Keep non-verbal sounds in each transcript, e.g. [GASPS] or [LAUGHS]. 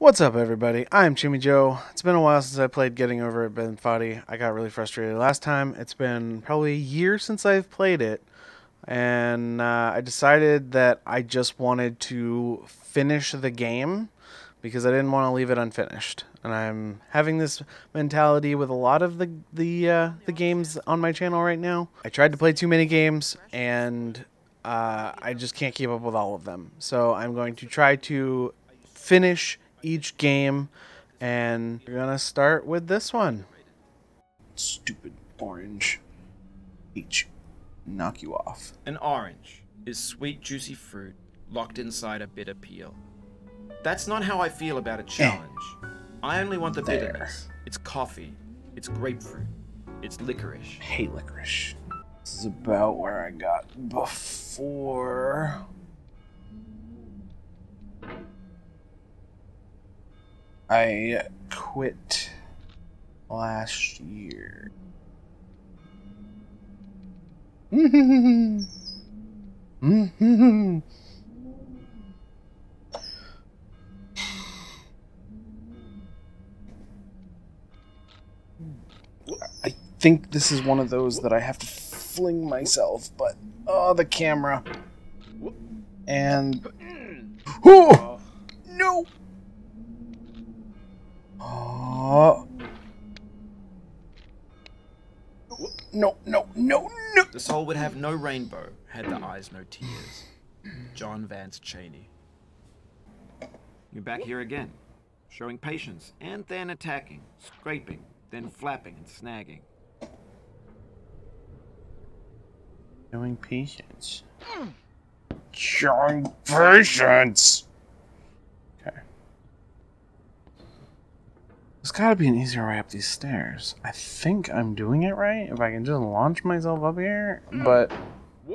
What's up, everybody? I'm Chimyjoe. It's been a while since I played Getting Over It Ben Foddy. I got really frustrated last time. It's been probably a year since I've played it, and uh, I decided that I just wanted to finish the game because I didn't want to leave it unfinished. And I'm having this mentality with a lot of the the uh, the games on my channel right now. I tried to play too many games, and uh, I just can't keep up with all of them. So I'm going to try to finish each game, and we're gonna start with this one. Stupid orange. H. Knock you off. An orange is sweet, juicy fruit locked inside a bitter peel. That's not how I feel about a eh. challenge. I only want the There. bitterness. It's coffee. It's grapefruit. It's licorice. hate licorice. This is about where I got before. I quit last year. I think this is one of those that I have to fling myself, but oh, the camera. And oh The soul would have no rainbow had the eyes no tears. John Vance Cheney. You're back here again, showing patience and then attacking, scraping, then flapping and snagging. Showing patience. Showing patience. Okay. There's got to be an easier way up these stairs. I think I'm doing it right. If I can just launch myself up here, hmm. but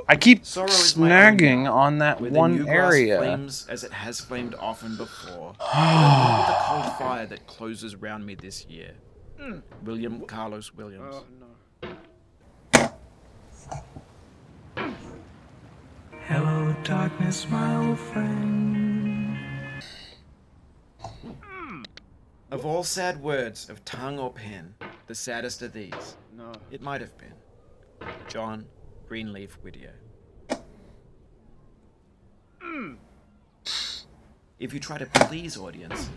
I keep Sorrow snagging on that Where the new one area. flames as it has flamed often before. but not with the cold fire that closes round me this year. Hmm. William Carlos Williams. Oh, Hello, darkness, my old friend. Of all sad words of tongue or pen, the saddest are these. No. It might have been. John Greenleaf Whittier. If you try to please audiences,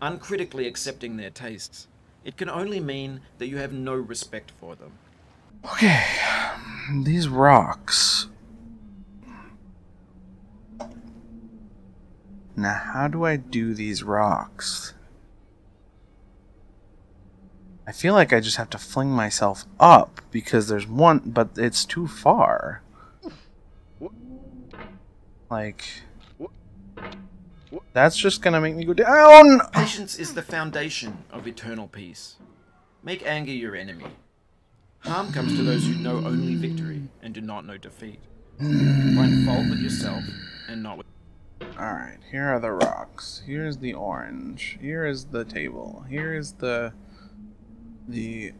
uncritically accepting their tastes, it can only mean that you have no respect for them. Okay, these rocks. Now, how do I do these rocks? I feel like I just have to fling myself up because there's one, but it's too far. Like, that's just gonna make me go down. Oh, Patience is the foundation of eternal peace. Make anger your enemy. Harm comes to those who know only victory and do not know defeat. Find fault with yourself and not with. Alright, here are the rocks. Here's the orange. Here is the table. Here is the. The.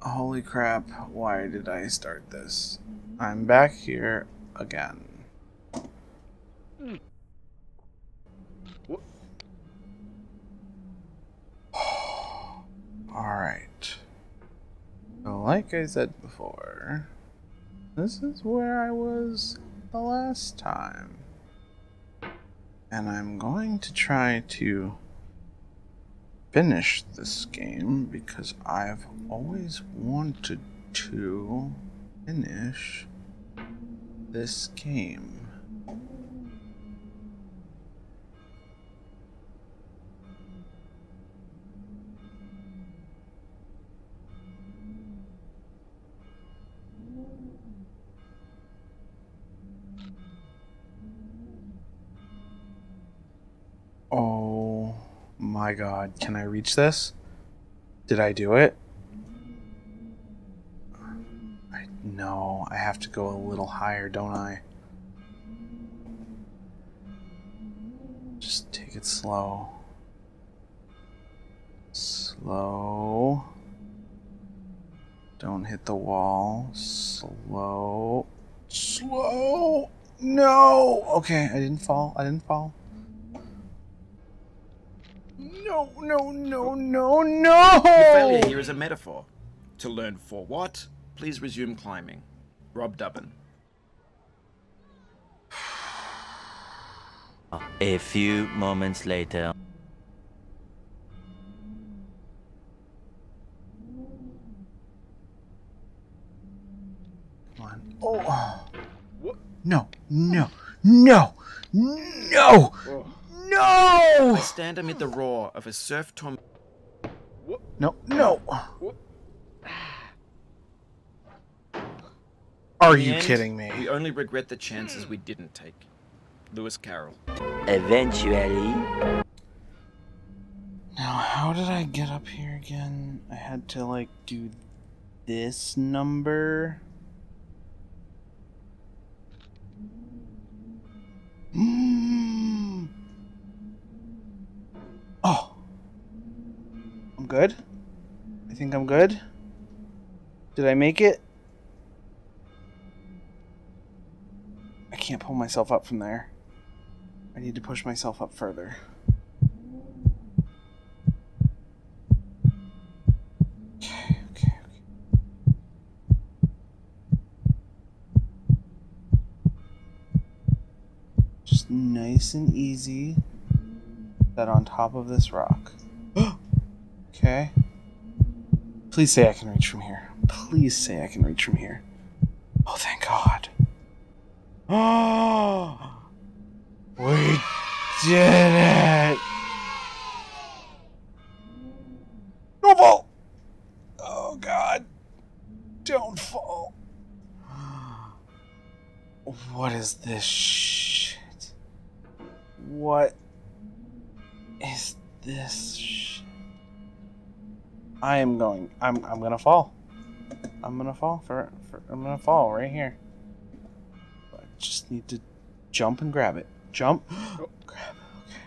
Holy crap, why did I start this? I'm back here again. Alright. So, like I said before, this is where I was the last time and I'm going to try to finish this game because I've always wanted to finish this game. Can I reach this? Did I do it? I no, I have to go a little higher, don't I? Just take it slow. Slow. Don't hit the wall. Slow. Slow. No. Okay, I didn't fall. I didn't fall. No, no, no, no, no! Your failure here is a metaphor. To learn for what, please resume climbing. Rob Dubbin. [SIGHS] A few moments later. Come on. Oh. No, no, no, no, oh. No! I stand amid the roar of a surf tom. No, no. Are you end, kidding me? We only regret the chances we didn't take. Lewis Carroll. Eventually. Now, how did I get up here again? I had to, like, do this number. Mm. Oh. I'm good? I think I'm good? Did I make it? I can't pull myself up from there. I need to push myself up further. Okay, okay, okay. Just nice and easy. That on top of this rock. [GASPS] okay. Please say I can reach from here. Please say I can reach from here. Oh, thank God. Oh, [GASPS] we did it. No fall. Oh God. Don't fall. What is this I am going. I'm. I'm gonna fall. I'm gonna fall for. for I'm gonna fall right here. I just need to jump and grab it. Jump. [GASPS] grab. Okay.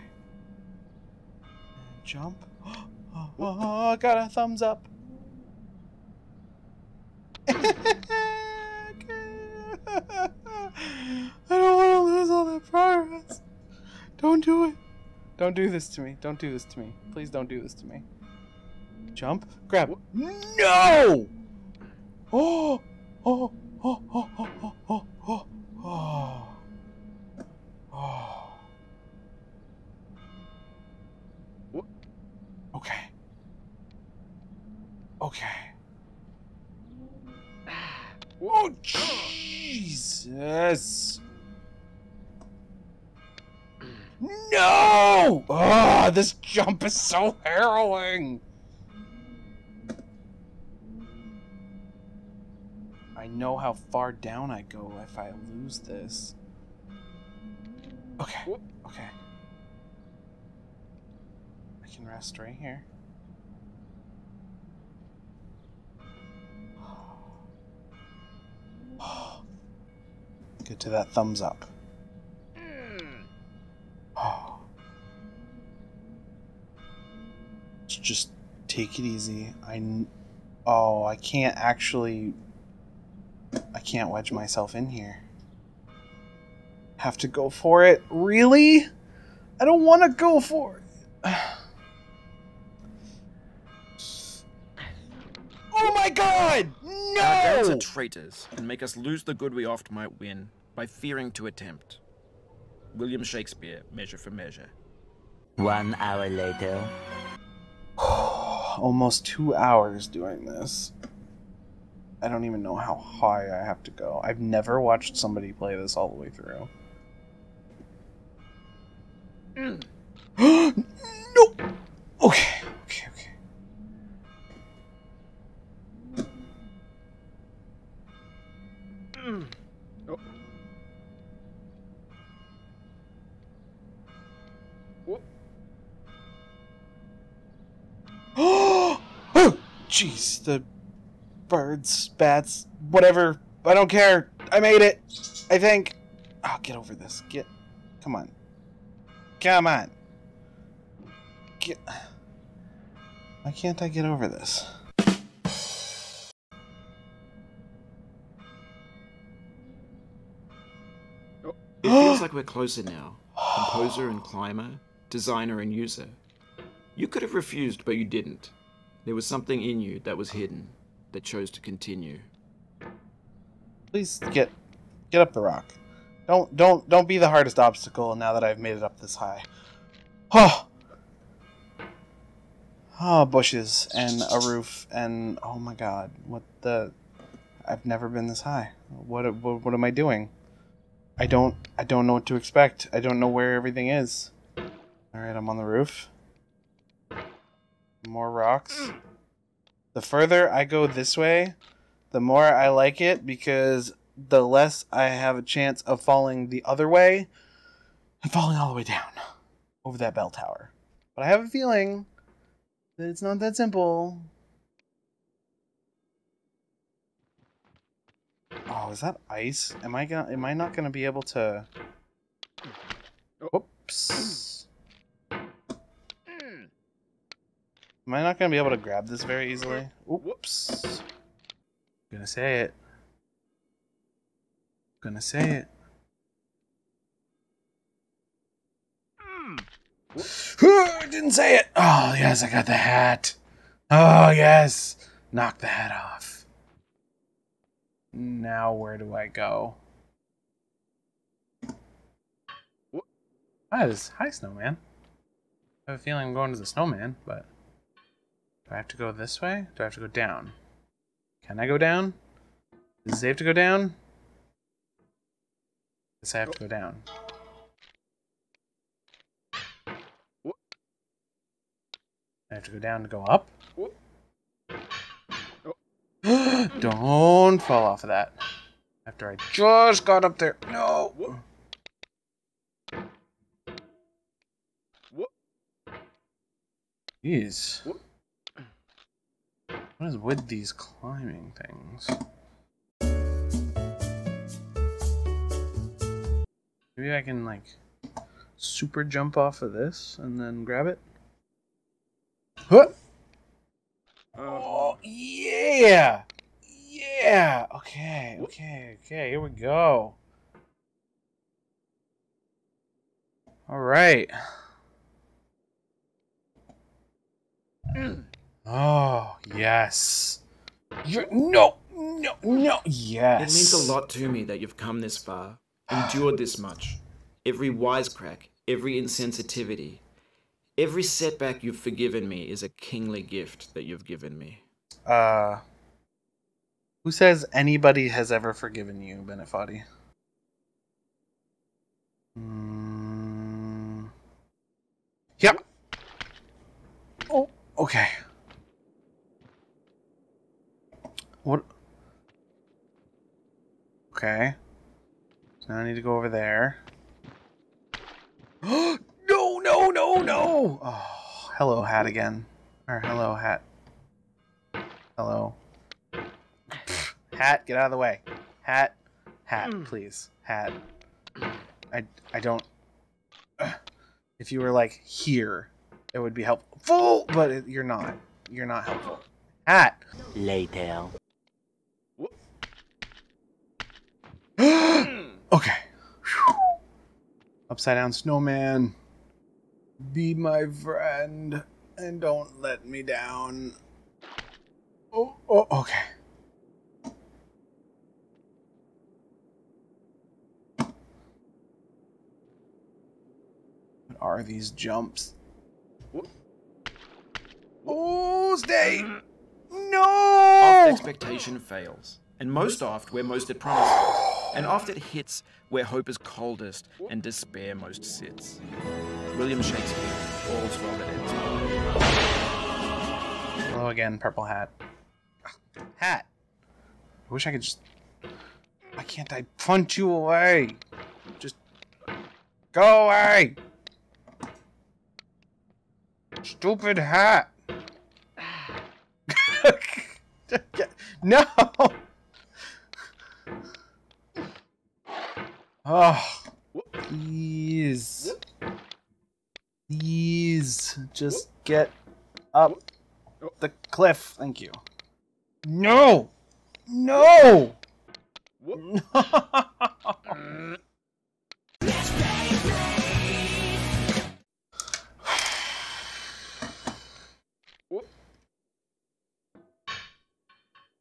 And jump. [GASPS] Oh, I got a thumbs up. [LAUGHS] I don't want to lose all that progress. Don't do it. Don't do this to me. Don't do this to me. Please don't do this to me. Jump. Grab. No! Oh! Oh! Oh! Oh! Oh! Oh! Oh! Oh! Oh! Oh! Okay. Okay. Oh, Jesus! No! Ah, this jump is so harrowing. I know how far down I go if I lose this. Okay. Okay. I can rest right here. [GASPS] Get to that thumbs up. Hmm. Just take it easy. I. Oh, I can't actually. I can't wedge myself in here. Have to go for it? Really? I don't want to go for it. [SIGHS] Oh my god! No! Our gods are traitors and make us lose the good we oft might win by fearing to attempt. William Shakespeare, Measure for Measure. One hour later. [SIGHS] Almost two hours doing this. I don't even know how high I have to go. I've never watched somebody play this all the way through. Mm. [GASPS] no! Okay, okay, okay. Mm. Oh. [GASPS] oh, jeez, the birds, bats, whatever. I don't care. I made it. I think. Oh, get over this. Get. Come on. Come on. Get. Why can't I get over this? It feels like we're closer now. Composer and climber, designer and user. You could have refused, but you didn't. There was something in you that was hidden, that chose to continue. Please get get up the rock. Don't don't don't be the hardest obstacle now that I've made it up this high. Oh. Oh, bushes and a roof and oh my god, what the I've never been this high. What what, what am I doing? I don't I don't know what to expect. I don't know where everything is. All right, I'm on the roof. More rocks. The further I go this way, the more I like it because the less I have a chance of falling the other way and falling all the way down over that bell tower. But I have a feeling that it's not that simple. Oh, is that ice? Am I gonna am I not gonna be able to oh. Whoops. Am I not gonna be able to grab this very easily? Whoops. Gonna say it. Gonna say it. I didn't say it. Oh yes, I got the hat. Oh yes, knock the hat off. Now where do I go? Hi, this hi snowman. I have a feeling I'm going to the snowman, but do I have to go this way? Do I have to go down? Can I go down? Does it safe to go down? Guess I have to go down. I have to go down to go up? [GASPS] Don't fall off of that. After I just got up there. No! Jeez. What is with these climbing things? Maybe I can like super jump off of this and then grab it. Huh. Oh yeah, yeah. Okay, okay, okay. Here we go. All right. [CLEARS THROAT] Oh yes. You're no, no, no. Yes. It means a lot to me that you've come this far, endured this much. Every wisecrack, every insensitivity, every setback you've forgiven me is a kingly gift that you've given me. Uh, who says anybody has ever forgiven you, Bennett Foddy? Mm, yep. Oh, okay. What? Okay. So now I need to go over there. [GASPS] no, no, no, no! Oh, hello, hat again. Or hello, hat. Hello. Pfft, Hat, get out of the way. Hat, hat, hmm. please. Hat. I, I don't. [SIGHS] If you were like here, it would be helpful, but it, you're not. You're not helpful. Hat. Later. Okay. Phew. Upside down snowman. Be my friend and don't let me down. Oh, oh okay. What are these jumps? Oh, stay! Oft [CLEARS THROAT] No! expectation fails, and most oft where most it promises, and oft it hits where hope is coldest and despair most sits. William Shakespeare, all's well that ends. Hello again, purple hat. Hat. I wish I could just. Why can't I punch you away? Just go away. Stupid hat. [LAUGHS] no. Oh, please. Please, just get up the cliff. Thank you. No! No! No! [LAUGHS]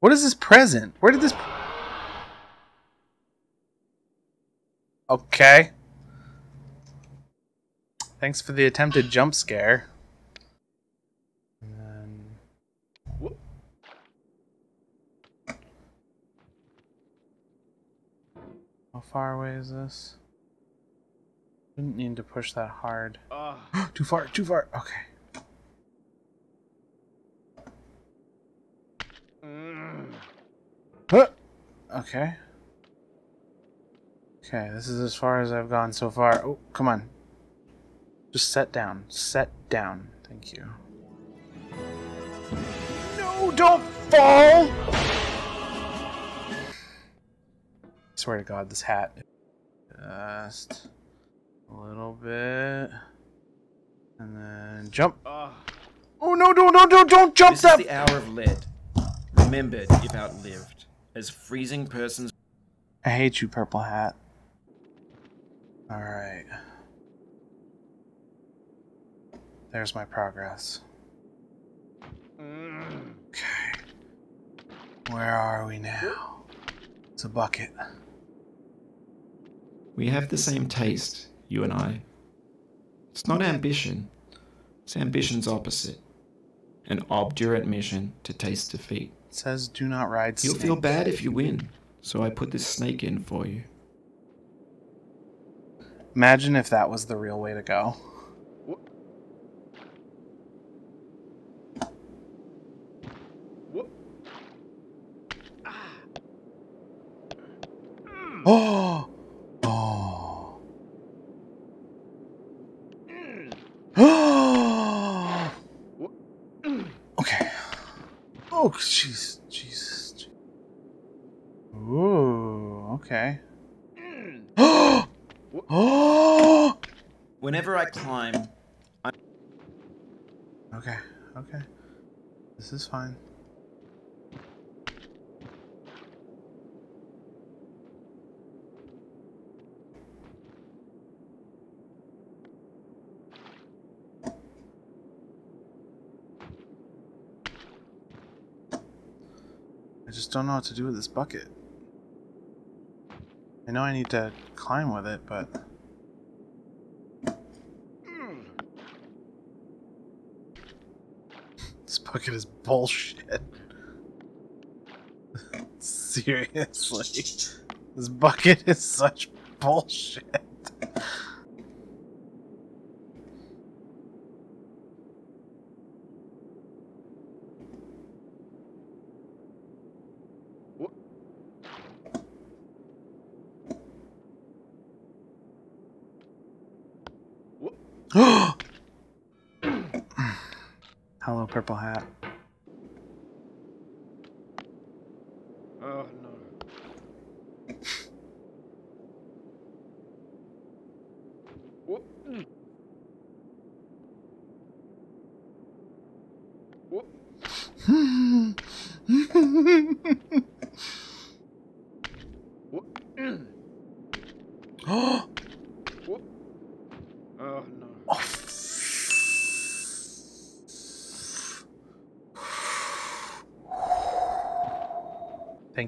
What is this present? Where did this... Okay. Thanks for the attempted jump scare. And then... How far away is this? Didn't need to push that hard. Ah. [GASPS] too far, too far. Okay. Huh. Okay. Okay, this is as far as I've gone so far. Oh, come on. Just set down. Set down. Thank you. No, don't fall! swear to God, this hat. Just a little bit. And then jump. Ah. Oh no, no, no, no, don't jump This that! is the hour of lead. Remembered if outlived. As freezing persons I hate you, purple hat. Alright. There's my progress. Okay. Where are we now? It's a bucket. We have the same taste, you and I. It's not ambition, it's ambition's opposite an obdurate mission to taste defeat. It says do not ride You'll feel bad if you win, so I put this snake in for you. Imagine if that was the real way to go. [GASPS] Oh! Oh! Okay. Oh, jeez, Jesus. Ooh, okay. Oh! Oh! Whenever I climb, Okay, okay. This is fine. I just don't know what to do with this bucket. I know I need to climb with it, but... This bucket is bullshit. [LAUGHS] Seriously. This bucket is such bullshit. Hello, Purple Hat. Oh no. Oh, Oh no.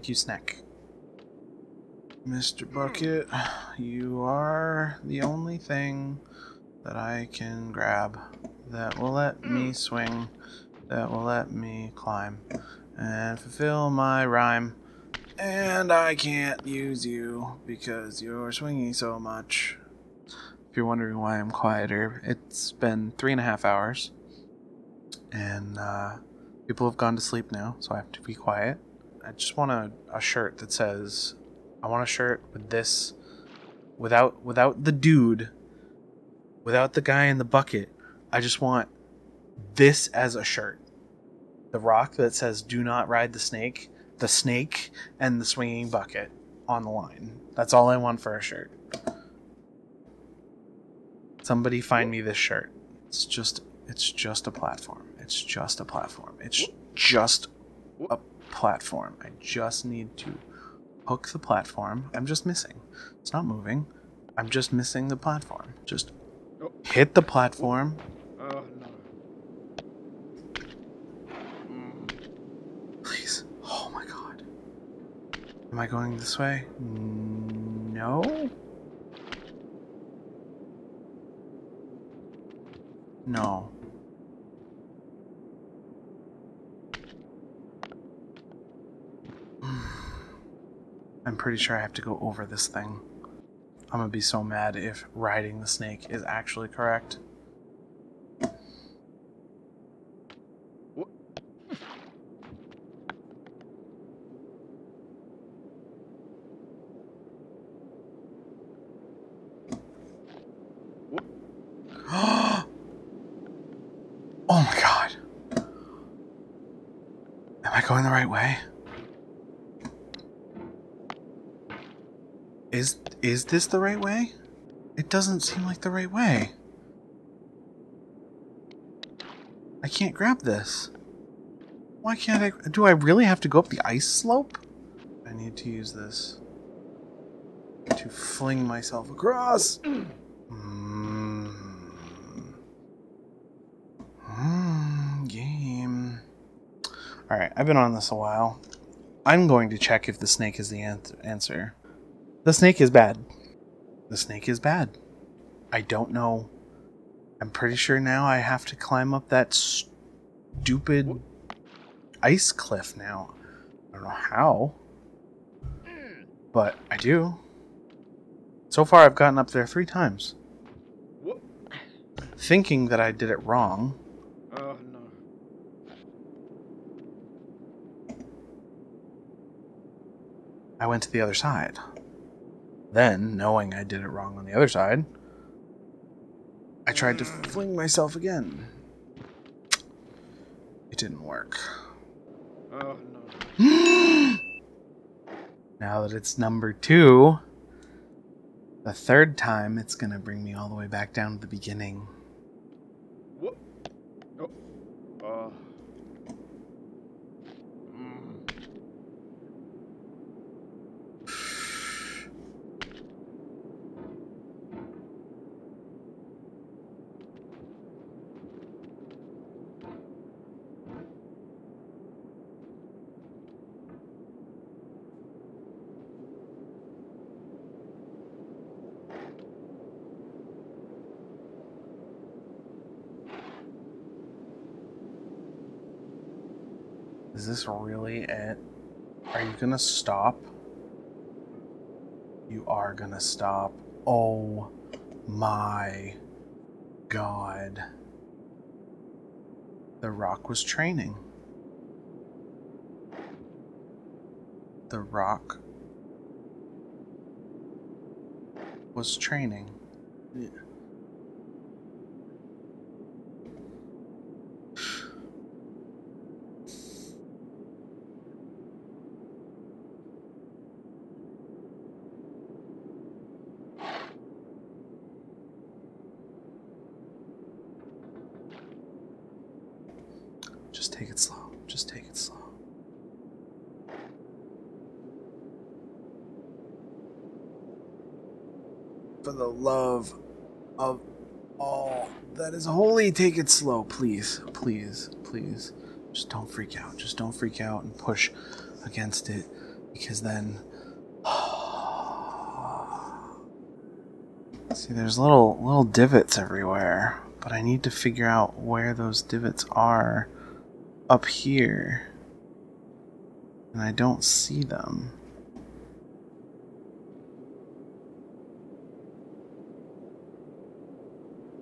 Thank you, Snack. Mr. Bucket, you are the only thing that I can grab that will let me swing, that will let me climb, and fulfill my rhyme. And I can't use you because you're swinging so much. If you're wondering why I'm quieter, it's been three and a half hours, and uh, people have gone to sleep now, so I have to be quiet. I just want a, a shirt that says I want a shirt with this without without the dude without the guy in the bucket. I just want this as a shirt. The rock that says do not ride the snake, the snake and the swinging bucket on the line. That's all I want for a shirt. Somebody find me this shirt. It's just it's just a platform. It's just a platform. It's just a platform. I just need to hook the platform. I'm just missing. It's not moving. I'm just missing the platform. Just oh. hit the platform. Oh no. Hmm. Please. Oh my god. Am I going this way? No. No. I'm pretty sure I have to go over this thing. I'm gonna be so mad if riding the snake is actually correct. oh my god. Am I going the right way? Is is this the right way? It doesn't seem like the right way. I can't grab this. Why can't I? Do I really have to go up the ice slope? I need to use this to fling myself across. Mm. Mm, game. Alright, I've been on this a while. I'm going to check if the snake is the an- answer. The snake is bad. The snake is bad. I don't know. I'm pretty sure now I have to climb up that stupid ice cliff now. I don't know how. But I do. So far, I've gotten up there three times. Thinking that I did it wrong. Oh no. I went to the other side. Then, knowing I did it wrong on the other side, I tried to fling myself again. It didn't work. Oh no. [GASPS] Now that it's number two, the third time it's gonna bring me all the way back down to the beginning. Is this really it? Are you gonna stop? You are gonna stop. Oh my god. The rock was training. The rock was training. Yeah. Just take it slow. Just take it slow. For the love of all that is holy, take it slow, please. Please, please. Just don't freak out. Just don't freak out and push against it because then. [SIGHS] See, there's little little divots everywhere, but I need to figure out where those divots are up here. And I don't see them.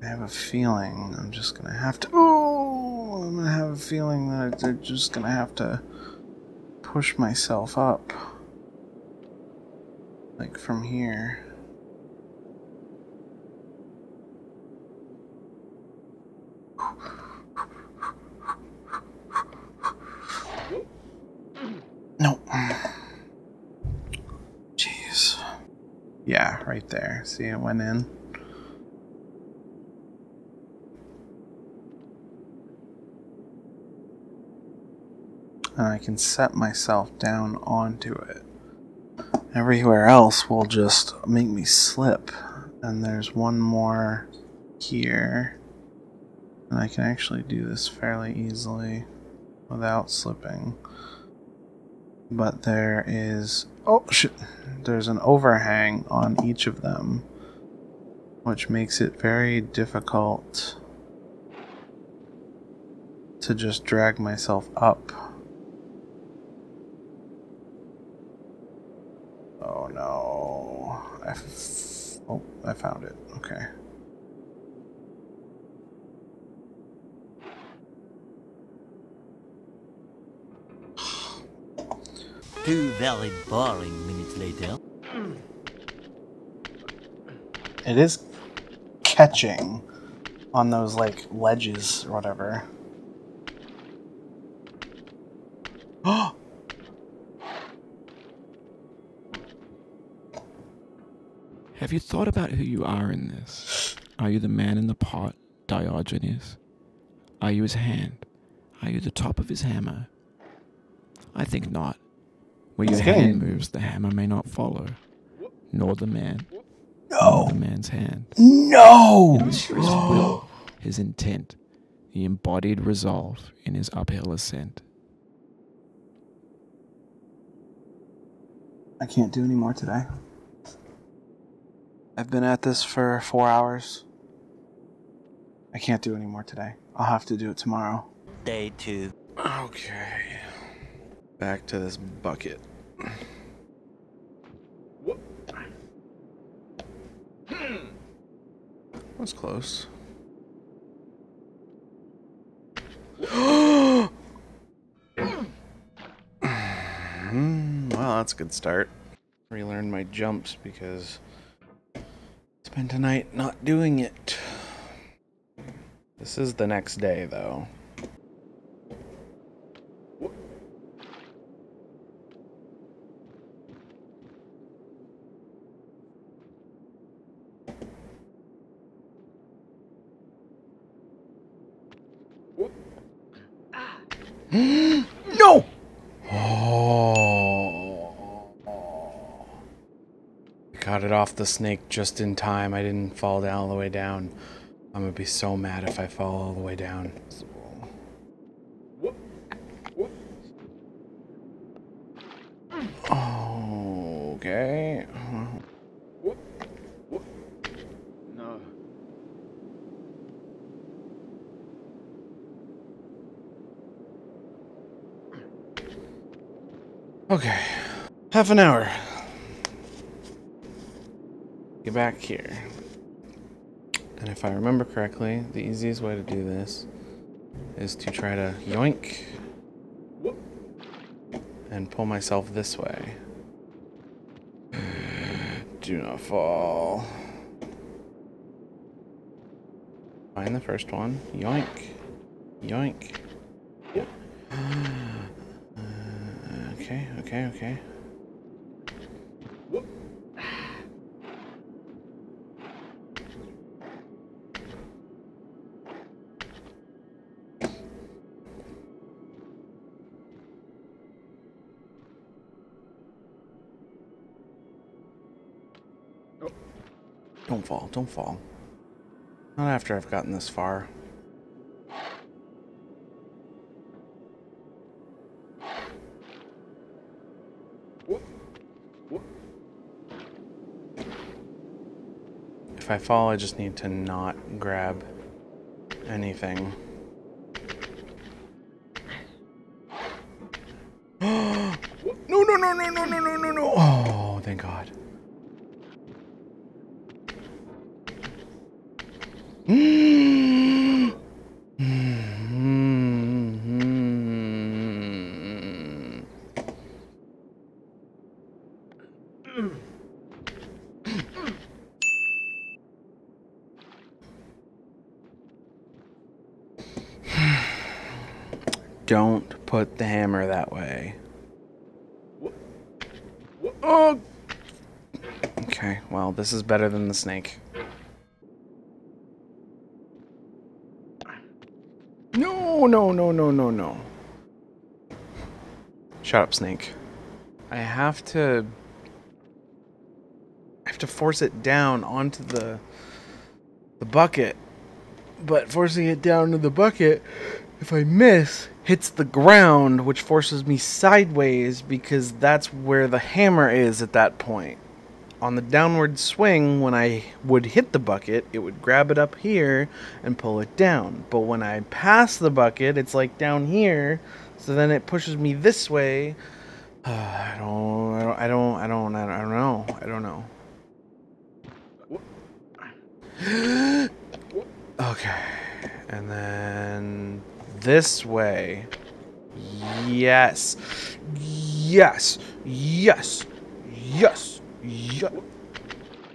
I have a feeling I'm just gonna have to. Oh, I'm gonna have a feeling that I'm just gonna have to push myself up. Like from here. No. Jeez. Yeah, right there. See, it went in. And I can set myself down onto it. Everywhere else will just make me slip. And there's one more here. And I can actually do this fairly easily without slipping. but there is oh shit, there's an overhang on each of them, which makes it very difficult to just drag myself up. Oh no. I f- oh, I found it. Okay. Two very boring minutes later. It is catching on those like ledges or whatever. Have you thought about who you are in this? Are you the man in the pot, Diogenes? Are you his hand? Are you the top of his hammer? I think not. Where your hand moves, the hammer may not follow, nor the man, nor no. the man's hand. No. It was his will, his intent, the embodied resolve in his uphill ascent. I can't do any more today. I've been at this for four hours. I can't do any more today. I'll have to do it tomorrow. Day two. Okay. Back to this bucket. Was close. [GASPS] Hmm, well, that's a good start. Relearn my jumps because spent a night not doing it. This is the next day, though. no! Oh. Got it off the snake just in time. I didn't fall down all the way down. I'm gonna be so mad if I fall all the way down. Okay. No. Okay. Half an hour. Get back here. And if I remember correctly, the easiest way to do this is to try to yoink and pull myself this way. [SIGHS] Do not fall. Find the first one. Yoink. Yoink. Yep. [GASPS] Uh, okay, okay, okay. Fall, don't fall. Not after I've gotten this far. If I fall, I just need to not grab anything. [GASPS] no, no, no, no, no, no, no, no, no. Oh, thank God. Don't put the hammer that way. Oh. Okay, well, this is better than the snake. No, no, no, no, no, no. Shut up, snake. I have to. I have to force it down onto the the bucket. But forcing it down to the bucket, if I miss, hits the ground, which forces me sideways because that's where the hammer is at that point. On the downward swing, when I would hit the bucket, it would grab it up here and pull it down. But when I pass the bucket, it's like down here, so then it pushes me this way. [SIGHS] I don't, I don't, I don't, I don't, I don't know. I don't know. [GASPS] okay. And then this way. Yes. Yes. Yes. Yes. Yes.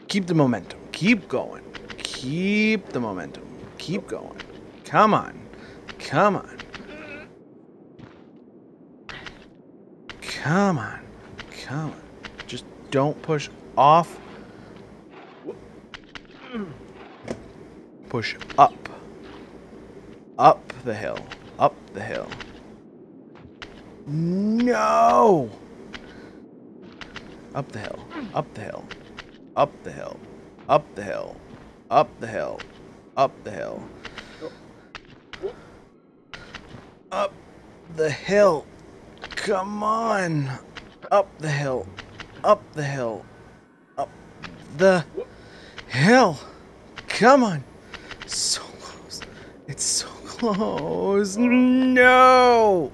Keep the momentum. Keep going. Keep the momentum. Keep going. Come on. Come on. Come on. Come on. Just don't push off. Push up. Up the hill. Up the hill. No! Up the hill. Up the hill. Up the hill. Up the hill. Up the hill. Up the hill. Up the hill. Come on. Up the hill. Up the hill. Up the hill. Come on. So close. It's so close. No.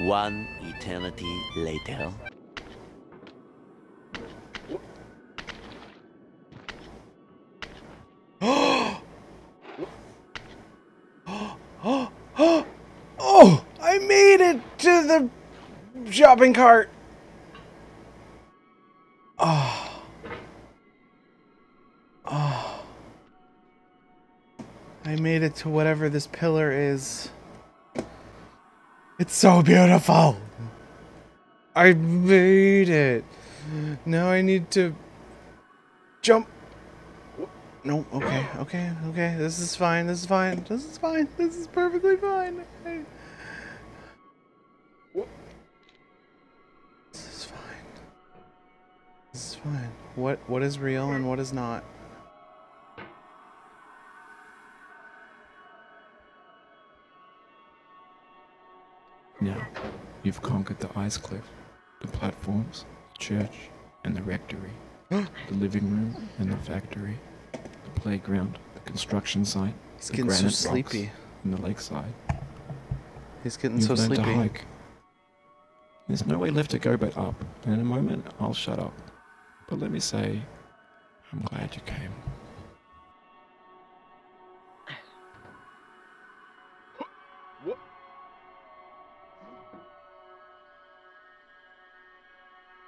One eternity later. Shopping cart. Oh. Oh. I made it to whatever this pillar is. It's so beautiful. I made it. Now I need to jump. No, okay, okay, okay. This is fine. This is fine. This is fine. This is perfectly fine. I- fine. What what is real and what is not? Now, you've conquered the ice cliff, the platforms, the church, and the rectory, [GASPS] the living room and the factory, the playground, the construction site, He's the getting so granite sleepy. rocks, and the lakeside. He's getting You've so learned to sleepy. hike. There's no way left to go but up, and in a moment I'll shut up. But let me say, I'm glad you came.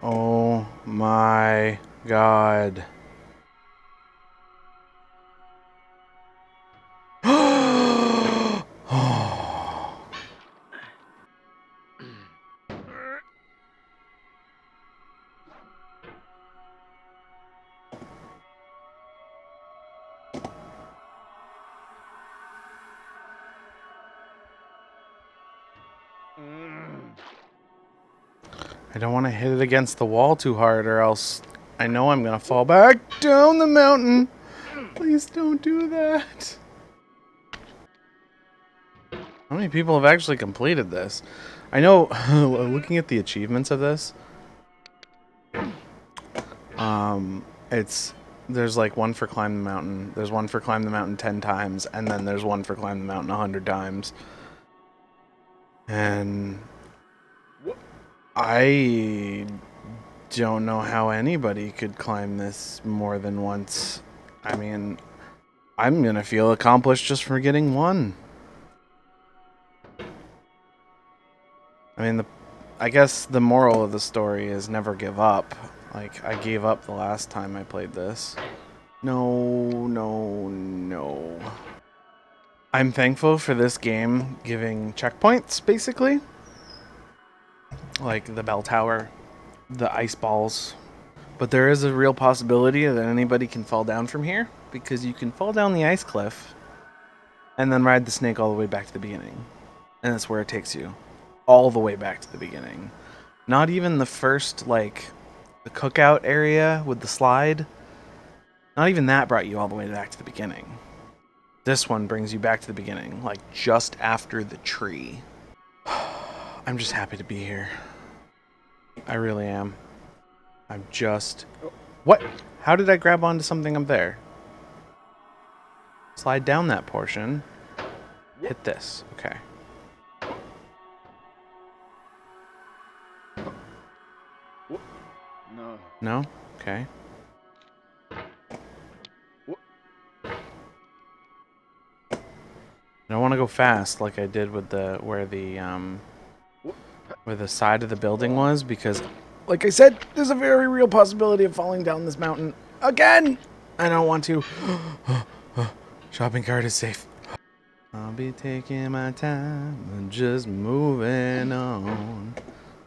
Oh my god. Against the wall too hard or else I know I'm going to fall back down the mountain. Please don't do that. How many people have actually completed this? I know, [LAUGHS] looking at the achievements of this, um, it's there's like one for climb the mountain, there's one for climb the mountain ten times, and then there's one for climb the mountain a hundred times. And I don't know how anybody could climb this more than once. I mean, I'm gonna feel accomplished just for getting one. I mean, the, I guess the moral of the story is never give up. Like, I gave up the last time I played this. No, no, no. I'm thankful for this game giving checkpoints, basically like the bell tower, the ice balls. But there is a real possibility that anybody can fall down from here because you can fall down the ice cliff and then ride the snake all the way back to the beginning. And that's where it takes you. All the way back to the beginning. Not even the first like the cookout area with the slide. Not even that brought you all the way back to the beginning. This one brings you back to the beginning, like just after the tree. [SIGHS] I'm just happy to be here. I really am. I'm just. What? How did I grab onto something up there? Slide down that portion. Hit this. Okay. No. No? Okay. I don't want to go fast like I did with the where the um where the side of the building was because like I said, there's a very real possibility of falling down this mountain again. I don't want to. [GASPS] Shopping cart is safe. I'll be taking my time and just moving on.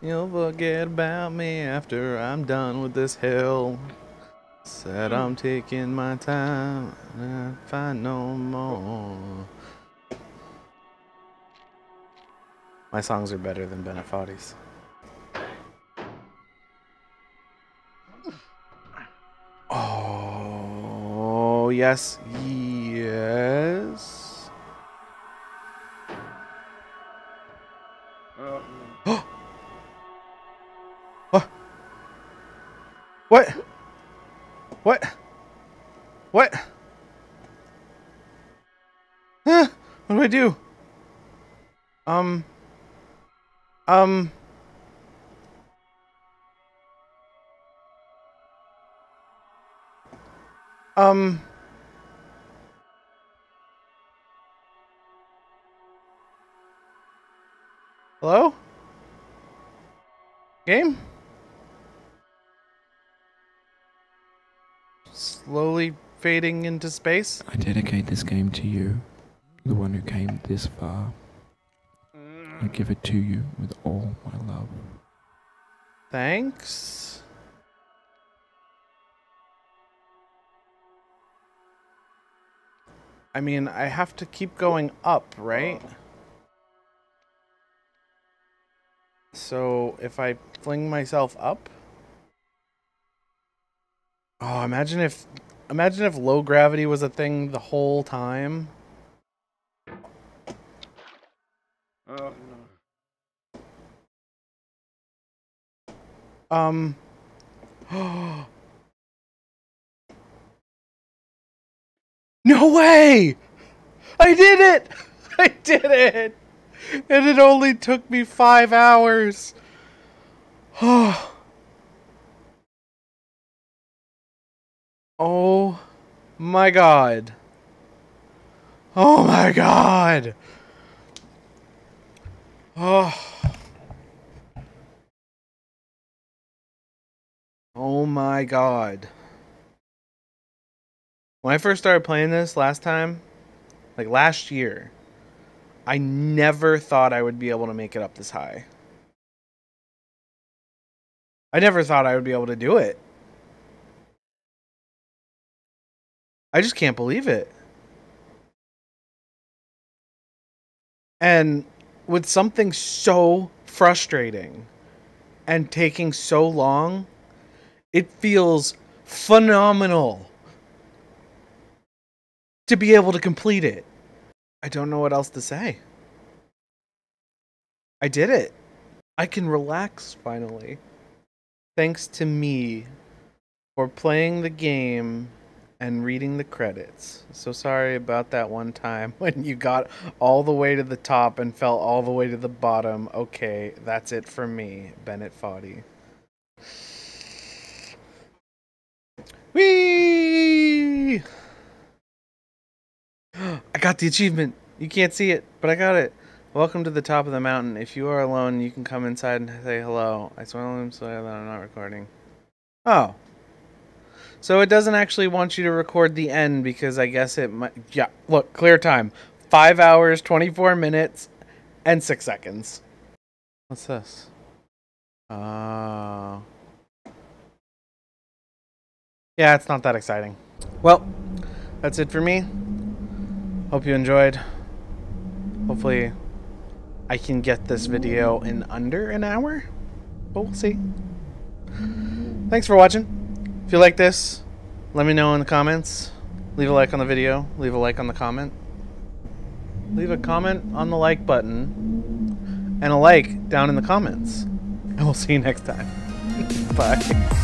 You'll forget about me after I'm done with this hill. Said I'm taking my time and I find no more. My songs are better than Bennett Foddy's. Oh, yes, yes. [GASPS] what? What? What? What? Huh? What do I do? Um. Um. Hello? Game? Slowly fading into space? I dedicate this game to you, the one who came this far. I give it to you with all my love. Thanks. I mean, I have to keep going up, right? So if I fling myself up. Oh, imagine if imagine if low gravity was a thing the whole time. Oh, Um [GASPS] No way! I did it! [LAUGHS] I did it! And it only took me five hours. [SIGHS] oh my god. Oh my god. [SIGHS] Oh. Oh my god. When I first started playing this last time, like last year, I never thought I would be able to make it up this high. I never thought I would be able to do it. I just can't believe it. And with something so frustrating and taking so long, it feels phenomenal to be able to complete it. I don't know what else to say. I did it. I can relax finally. Thanks to me for playing the game and reading the credits. So sorry about that one time [LAUGHS] when you got all the way to the top and fell all the way to the bottom. Okay, that's it for me, Bennett Foddy. Whee! I got the achievement. You can't see it, but I got it. Welcome to the top of the mountain. If you are alone, you can come inside and say hello. I swear I'm sorry that I'm not recording. Oh. So it doesn't actually want you to record the end because I guess it might. Yeah, look, clear time. 5 hours, 24 minutes, and 6 seconds. What's this? Oh. Yeah, it's not that exciting. Well, that's it for me. Hope you enjoyed. Hopefully, I can get this video in under an hour, but we'll see. Thanks for watching. If you like this, let me know in the comments. Leave a like on the video. Leave a like on the comment. Leave a comment on the like button. and a like down in the comments. And we'll see you next time. [LAUGHS] Bye.